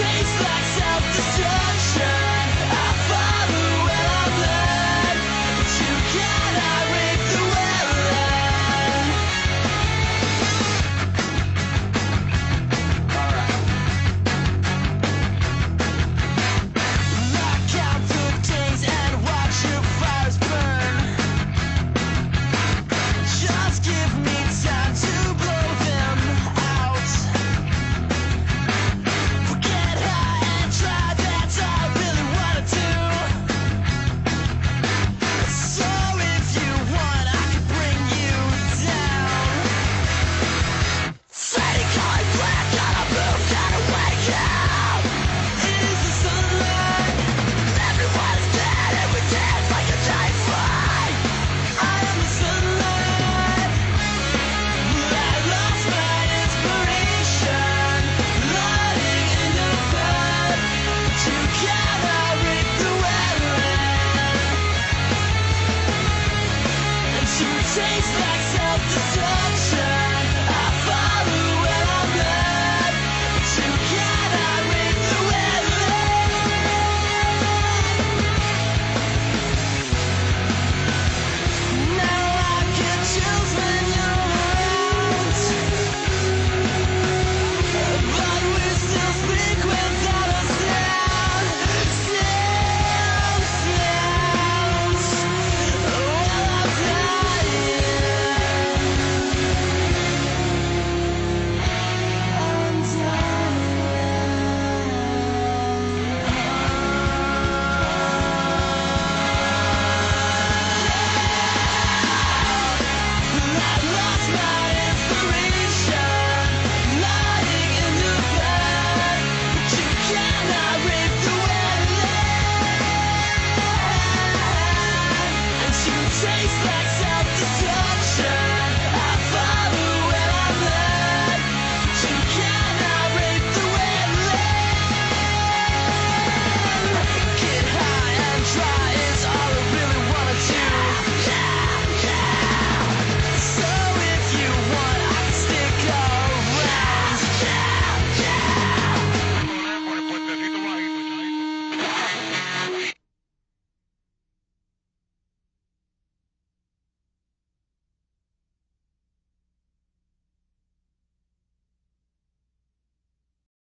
tastes like chase back self-destruction.